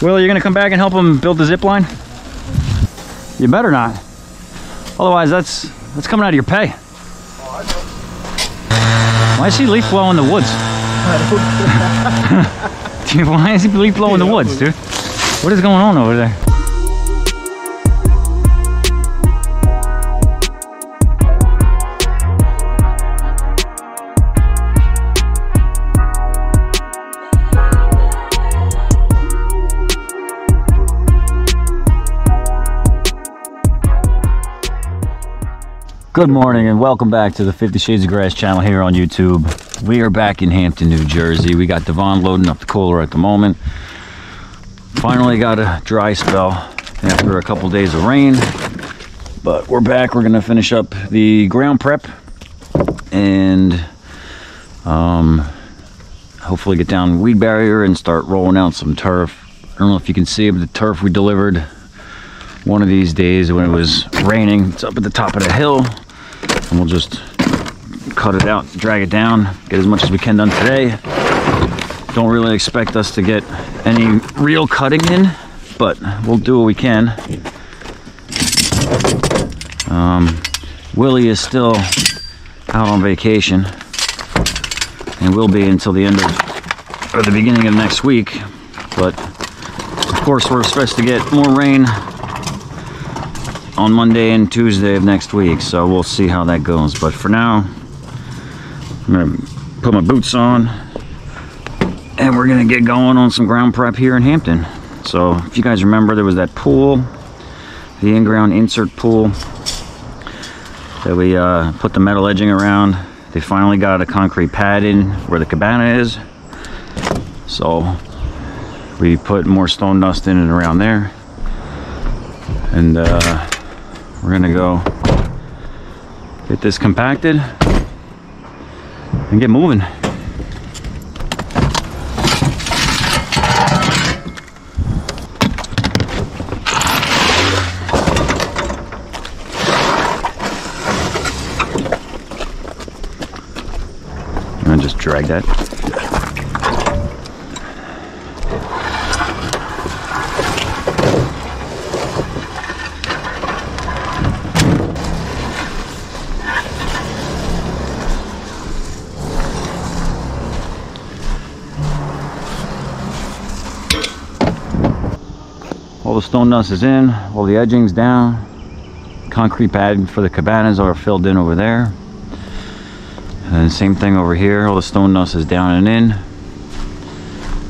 Will, you're gonna come back and help him build the zip line? You better not. Otherwise, that's that's coming out of your pay. Why is he leaf blowing in the woods? Dude, why is he leaf blowing in the woods, dude? What is going on over there? Good morning and welcome back to the 50 Shades of Grass channel here on YouTube. We are back in Hampton, New Jersey. We got Devon loading up the cooler at the moment. Finally got a dry spell after a couple days of rain. But we're back. We're going to finish up the ground prep and um, hopefully get down weed barrier and start rolling out some turf. I don't know if you can see but the turf we delivered one of these days when it was raining. It's up at the top of the hill and we'll just cut it out, drag it down, get as much as we can done today. Don't really expect us to get any real cutting in, but we'll do what we can. Um, Willie is still out on vacation and will be until the end of, or the beginning of next week. But of course, we're supposed to get more rain on Monday and Tuesday of next week, so we'll see how that goes. But for now, I'm gonna put my boots on and we're gonna get going on some ground prep here in Hampton. So if you guys remember, there was that pool, the in-ground insert pool that we uh, put the metal edging around. They finally got a concrete pad in where the cabana is. So we put more stone dust in and around there. And uh, we're gonna go get this compacted and get moving. And just drag that. The stone dust is in, all the edging's down. Concrete pad for the cabanas are filled in over there. And same thing over here, all the stone dust is down and in.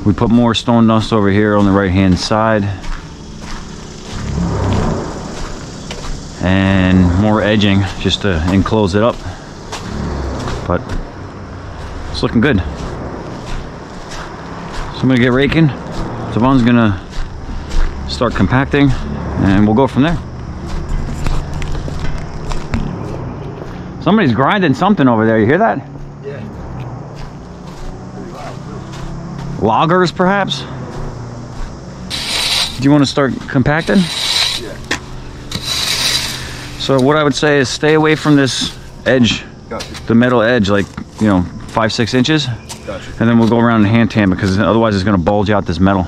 We put more stone dust over here on the right hand side. And more edging just to enclose it up. But it's looking good. So I'm gonna get raking. Devon's gonna start compacting and we'll go from there. Somebody's grinding something over there. You hear that? Yeah. Loggers, perhaps? Do you want to start compacting? Yeah. So what I would say is stay away from this edge, Gotcha. the metal edge, like, you know, five, six inches. Gotcha. And then we'll go around and hand tamp because otherwise it's going to bulge out this metal.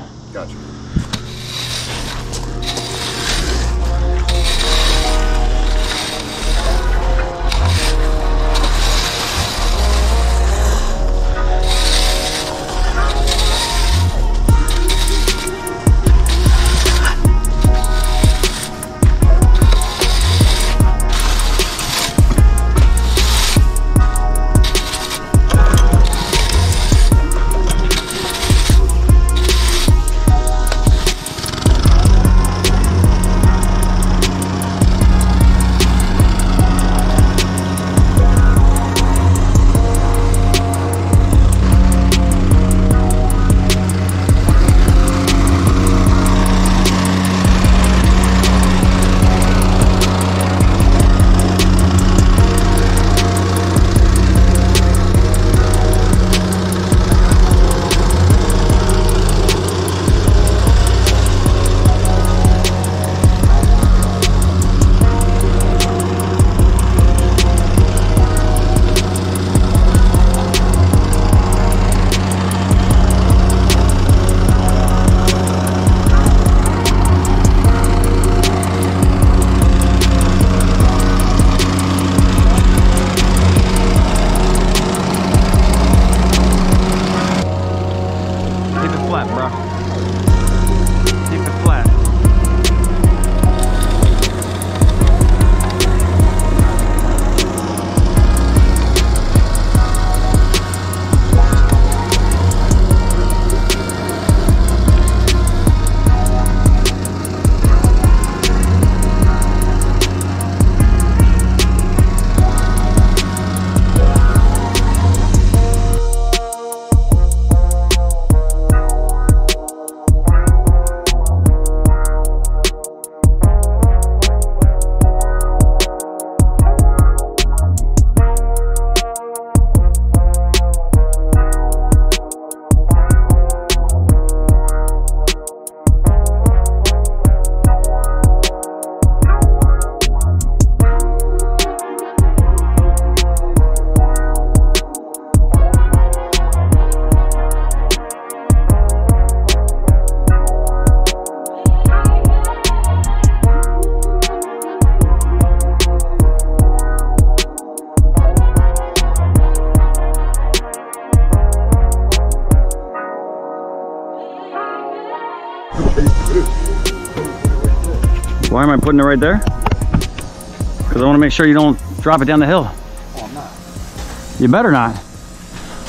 Am I putting it right there? Because I want to make sure you don't drop it down the hill. Oh, I'm not. You better not.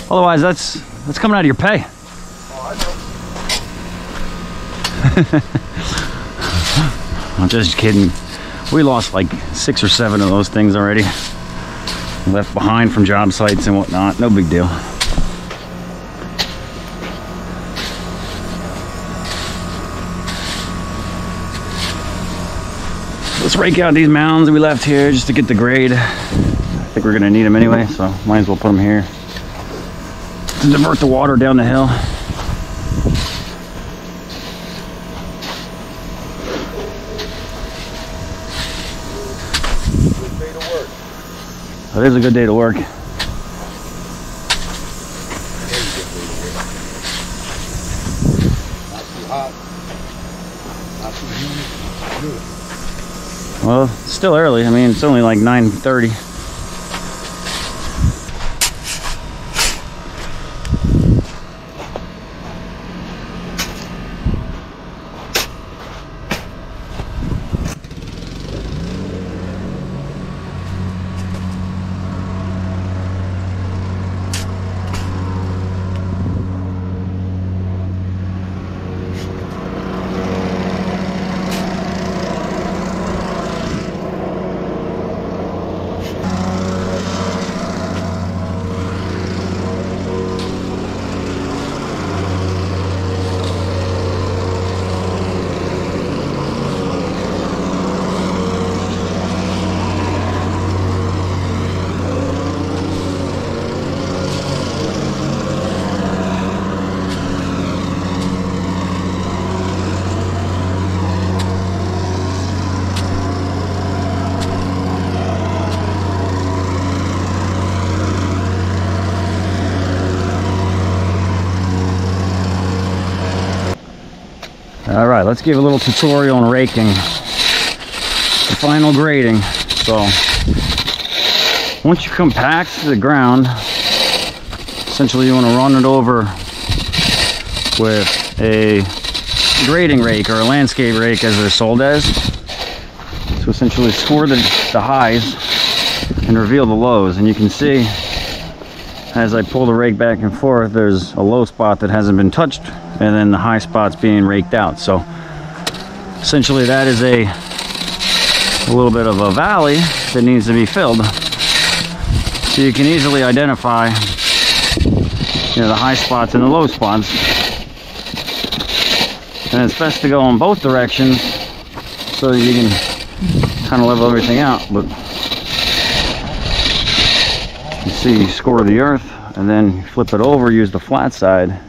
Otherwise, that's that's coming out of your pay. Oh, I know. I'm just kidding. We lost like six or seven of those things already. Left behind from job sites and whatnot. No big deal. Let's rake out these mounds we left here just to get the grade. I think we're gonna need them anyway, so might as well put them here. To divert the water down the hill. It is a good day to work. Very good day to work. Not too hot. Not too humid. Good. Well, it's still early. I mean, it's only like 9:30. All right, let's give a little tutorial on raking. The final grading. So, once you compact the ground, essentially you want to run it over with a grading rake or a landscape rake as they're sold as. So essentially score the, the highs and reveal the lows. And you can see as I pull the rake back and forth, there's a low spot that hasn't been touched and then the high spots being raked out. So essentially that is a, a little bit of a valley that needs to be filled. So you can easily identify you know, the high spots and the low spots. And it's best to go in both directions so you can kind of level everything out. But you see, score the earth and then flip it over, use the flat side,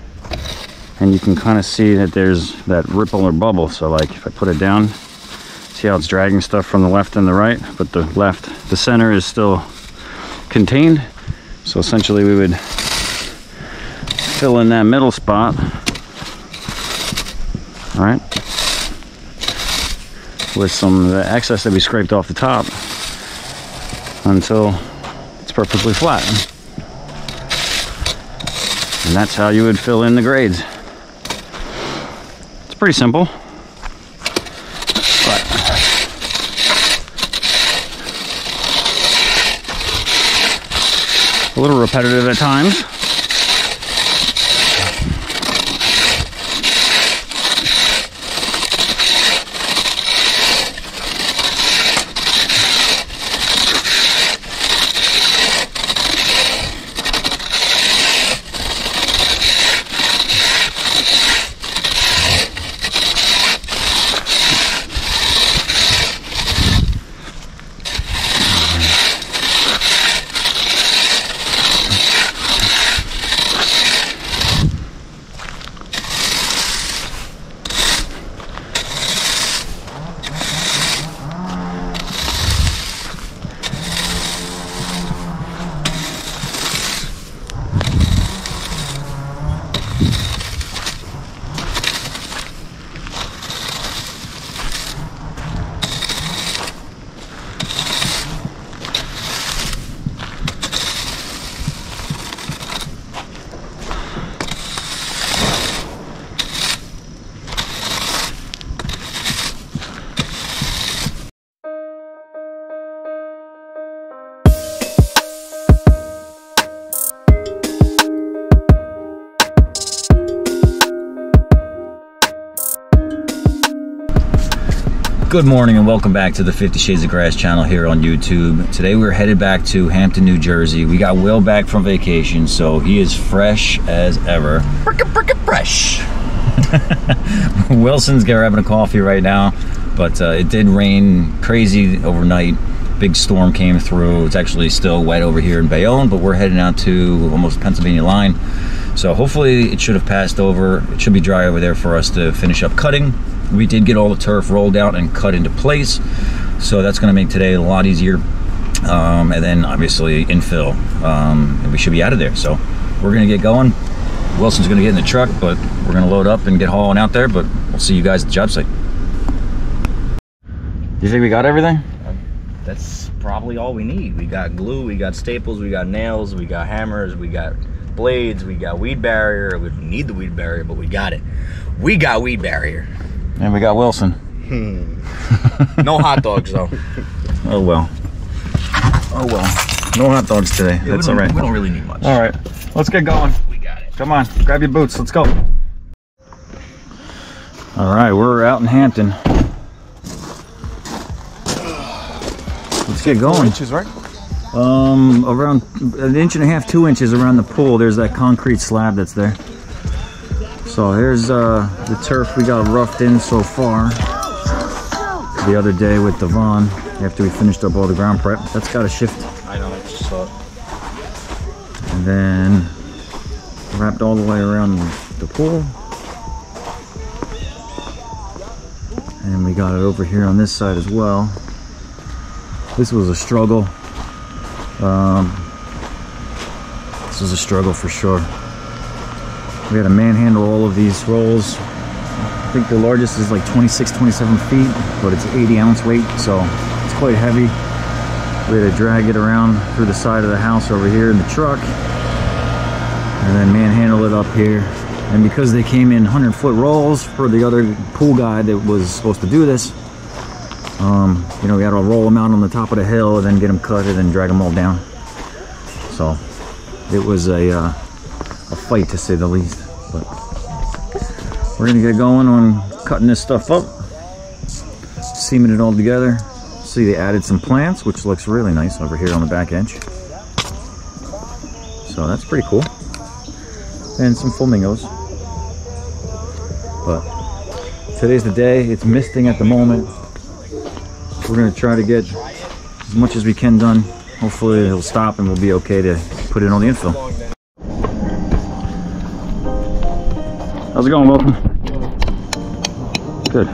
and you can kind of see that there's that ripple or bubble. So like if I put it down, see how it's dragging stuff from the left and the right, but the left, the center is still contained. So essentially we would fill in that middle spot, all right, with some of the excess that we scraped off the top until it's perfectly flat. And that's how you would fill in the grades. Pretty simple. But a little repetitive at times. Good morning and welcome back to the 50 Shades of Grass channel here on YouTube. Today we're headed back to Hampton, New Jersey. We got Will back from vacation, so he is fresh as ever. Frickin' frickin' fresh. Wilson's grabbing a coffee right now, but uh, it did rain crazy overnight. Big storm came through. It's actually still wet over here in Bayonne, but we're heading out to almost Pennsylvania line. So hopefully it should have passed over. It should be dry over there for us to finish up cutting. We did get all the turf rolled out and cut into place. So that's gonna make today a lot easier. Um, and then obviously infill, um, and we should be out of there. So we're gonna get going. Wilson's gonna get in the truck, but we're gonna load up and get hauling out there, but we'll see you guys at the job site. You think we got everything? That's probably all we need. We got glue, we got staples, we got nails, we got hammers, we got blades, we got weed barrier. We need the weed barrier, but we got it. We got weed barrier. And we got Wilson. No hot dogs though. Oh well. Oh well. No hot dogs today. That's all right. We don't really need much. All right, let's get going. We got it. Come on, grab your boots. Let's go. All right, we're out in Hampton. Let's get going. inches, right? Um, around an inch and a half, two inches around the pool. There's that concrete slab that's there. So here's uh, the turf we got roughed in so far. The other day with Devon, after we finished up all the ground prep, that's got to shift. I know. It's uh, And then wrapped all the way around the pool. And we got it over here on this side as well. This was a struggle. Um, this was a struggle for sure. We had to manhandle all of these rolls. I think the largest is like 26, 27 feet, but it's 80 ounce weight, so it's quite heavy. We had to drag it around through the side of the house over here in the truck and then manhandle it up here. And because they came in 100 foot rolls for the other pool guy that was supposed to do this, um, you know, we had to roll them out on the top of the hill and then get them cut and then drag them all down. So it was a, uh, a fight to say the least. But we're gonna get going on cutting this stuff up, seaming it all together. See, they added some plants, which looks really nice over here on the back edge. So that's pretty cool. And some flamingos. But today's the day. It's misting at the moment. We're gonna try to get as much as we can done. Hopefully it'll stop and we'll be okay to put it on the infill. How's it going, Wilson? Good.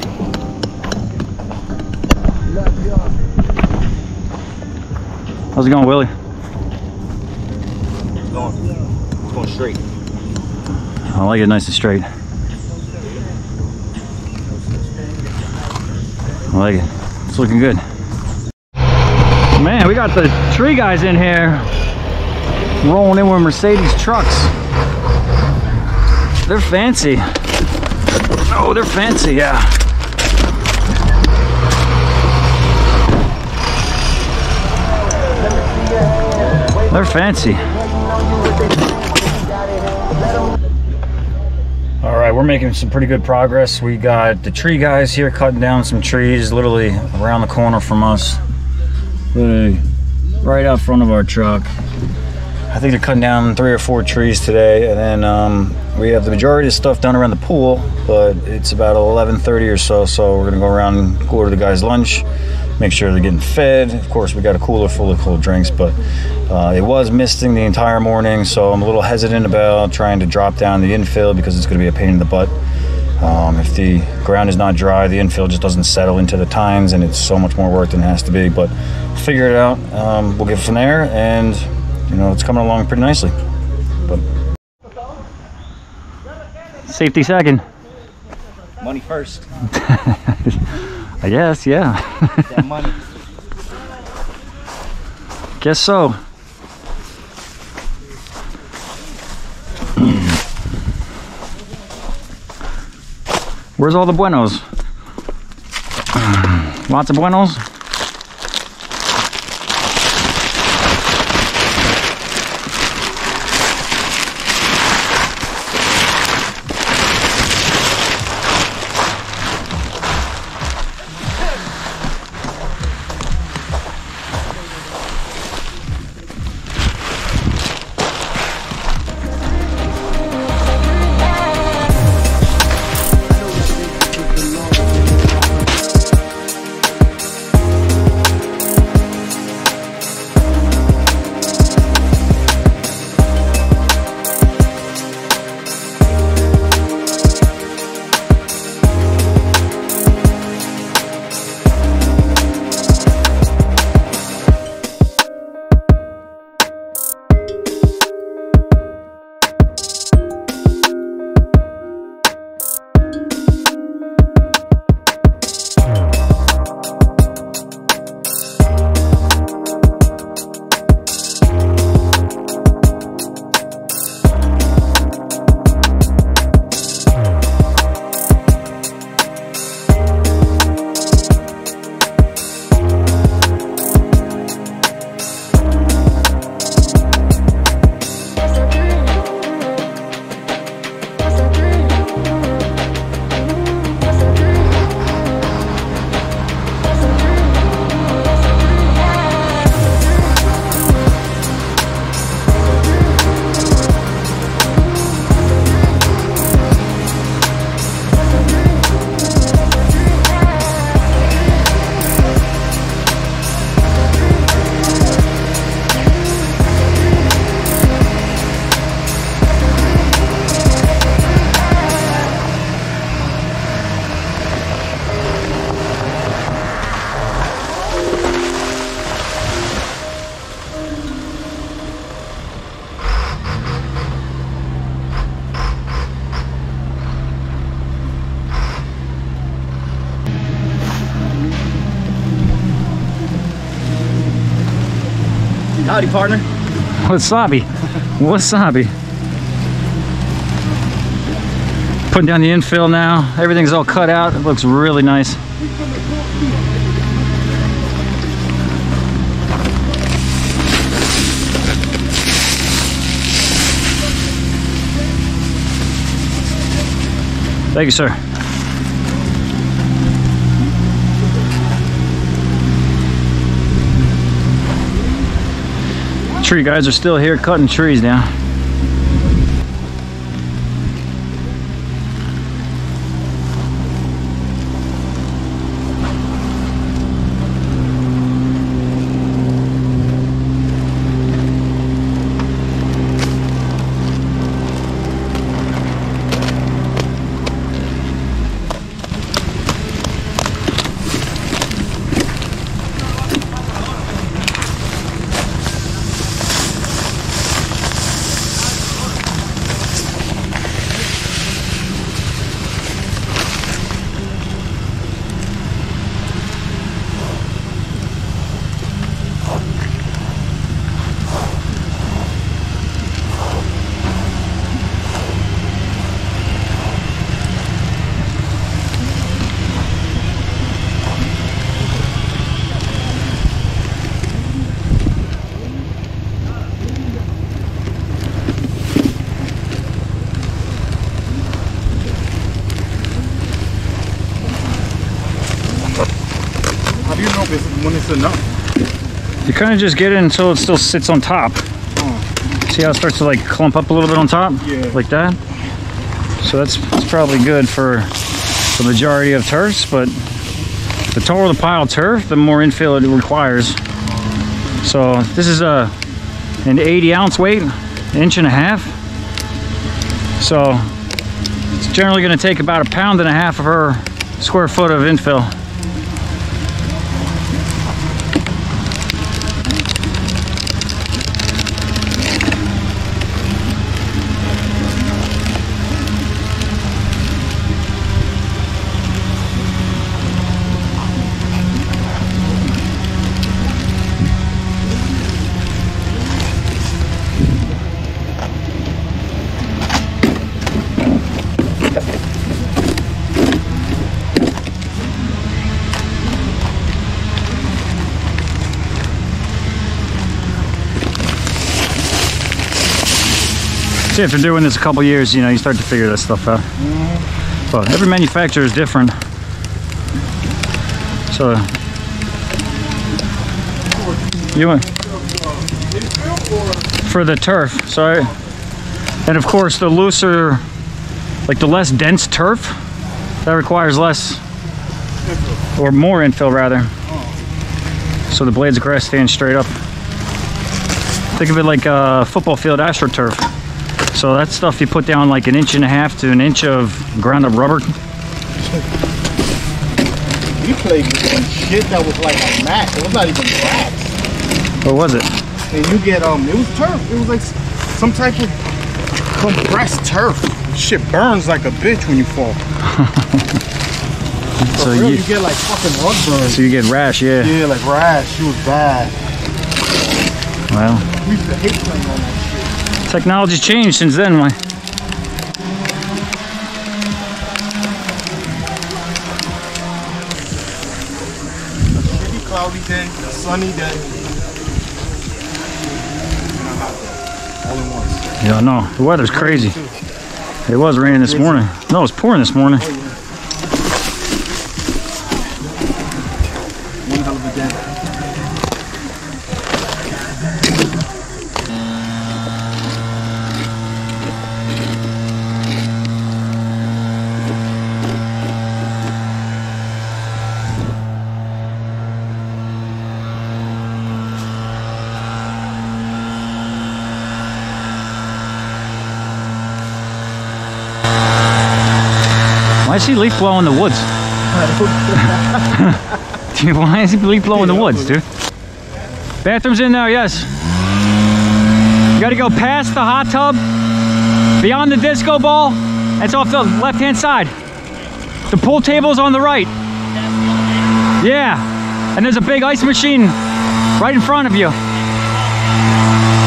How's it going, Willie? it's going. It's going straight. I like it nice and straight. I like it. It's looking good. Man, we got the tree guys in here rolling in with Mercedes trucks. They're fancy. Oh, they're fancy, yeah. They're fancy. All right, we're making some pretty good progress. We got the tree guys here cutting down some trees literally around the corner from us. Literally right out front of our truck. I think they're cutting down three or four trees today, and then um, we have the majority of stuff done around the pool, but it's about 11:30 or so. So we're gonna go around and go to the guys' lunch, make sure they're getting fed. Of course, we got a cooler full of cold drinks, but uh, it was misting the entire morning, so I'm a little hesitant about trying to drop down the infill because it's gonna be a pain in the butt. Um, if the ground is not dry, the infill just doesn't settle into the tines, and it's so much more work than it has to be. But we'll figure it out. Um, we'll get from there, and you know it's coming along pretty nicely. But safety second, Money first. I guess. Yeah, That money. guess so. Where's all the buenos? Lots of buenos. Howdy, partner. Wasabi. Wasabi. Putting down the infill now. Everything's all cut out. It looks really nice. Thank you, sir. Tree guys are still here cutting trees down. How do you know if it's, when it's enough? You kind of just get it until it still sits on top. See how it starts to like clump up a little bit on top? Yeah. Like that? So that's, that's probably good for the majority of turfs, but the taller the pile of turf, the more infill it requires. So this is a an 80 ounce weight, inch and a half. So it's generally going to take about a pound and a half of her square foot of infill. See, after doing this a couple years, you know, you start to figure that stuff out. But every manufacturer is different. So, you want for the turf, sorry. And of course, the looser, like the less dense turf, that requires less or more infill rather. So the blades of grass stand straight up. Think of it like a football field astroturf. So that stuff you put down like an inch and a half to an inch of ground up rubber. We played with some shit that was like a mat. It was not even grass. What was it? And you get um, it was turf. It was like some type of compressed turf. Shit burns like a bitch when you fall. So real, you, you get like fucking rug burns. so you get rash, yeah. Yeah, like rash. She was bad. Well, We used to hate playing on that shit. Technology's changed since then. my- Shitty cloudy day, a sunny day. and a hot day. All in once. Yeah, no, the weather's crazy. It was raining this morning. No, it's pouring this morning. Why is he leaf blowing the woods? Dude, why is he leaf blowing the woods, dude? Bathroom's in there, yes. You gotta go past the hot tub, beyond the disco ball. It's off the left-hand side. The pool table's on the right. Yeah. And there's a big ice machine right in front of you.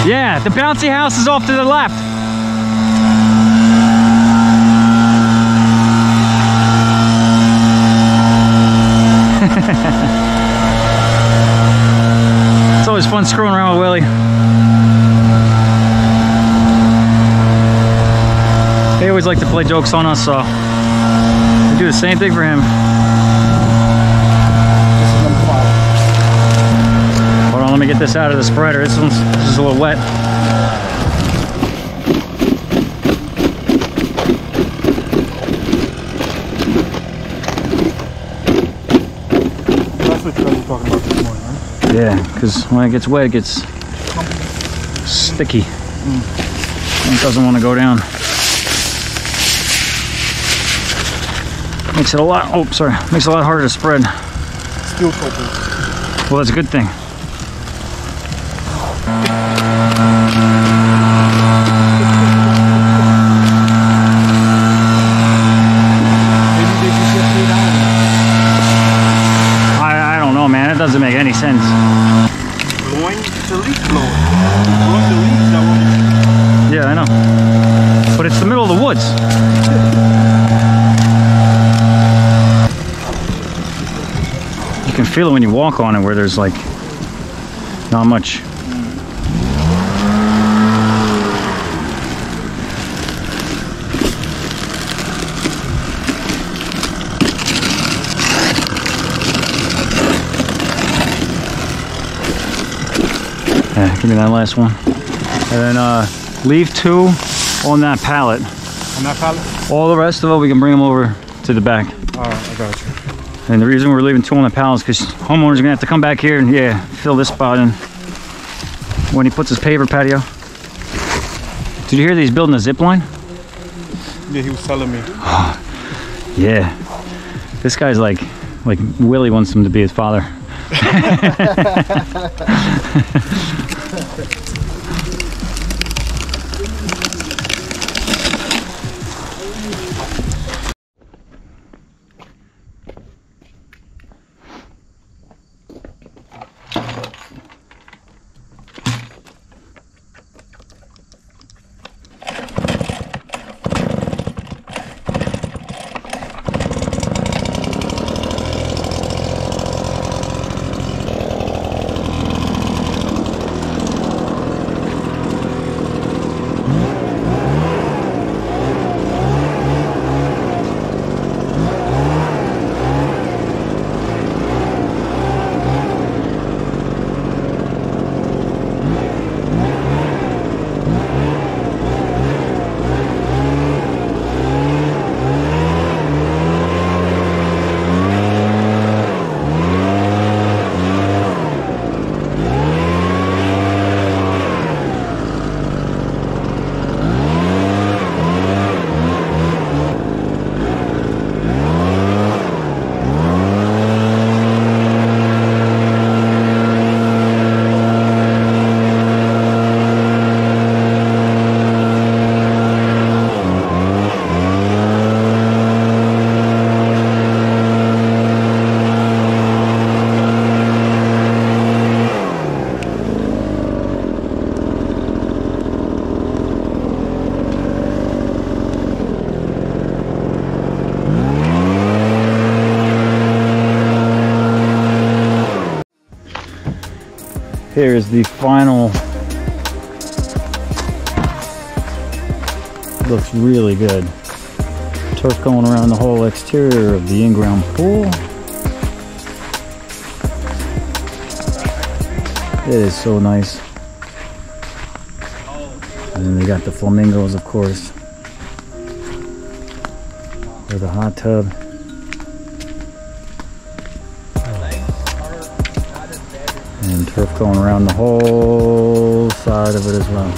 Yeah, the bouncy house is off to the left. it's always fun screwing around with Willie. They always like to play jokes on us, so we do the same thing for him. Hold on, let me get this out of the spreader. This one's this is a little wet. That's what you guys were talking about this morning, right? Yeah, because when it gets wet, it gets sticky. It doesn't want to go down. Makes it a lot. Oh, sorry. Makes it a lot harder to spread. Steel boots. Well, that's a good thing. Walk on it where there's like not much. Yeah, give me that last one. And then uh, leave two on that pallet. on that pallet. All the rest of it, we can bring them over to the back. All right, I got you. And the reason we're leaving two on the pallets because homeowners are gonna have to come back here and yeah, fill this spot in when he puts his paver patio. Did you hear that he's building a zip line? Yeah, he was telling me. Yeah. This guy's like, like Willie wants him to be his father. Here is the final. Looks really good. Turf going around the whole exterior of the in-ground pool. It is so nice. And then they got the flamingos, of course. With the hot tub. And turf going around the whole side of it as well.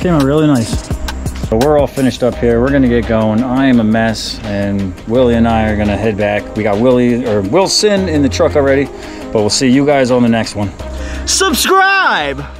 Came out really nice. So we're all finished up here. We're gonna get going. I am a mess, and Willie and I are gonna head back. We got Willie or Wilson in the truck already, but we'll see you guys on the next one. Subscribe!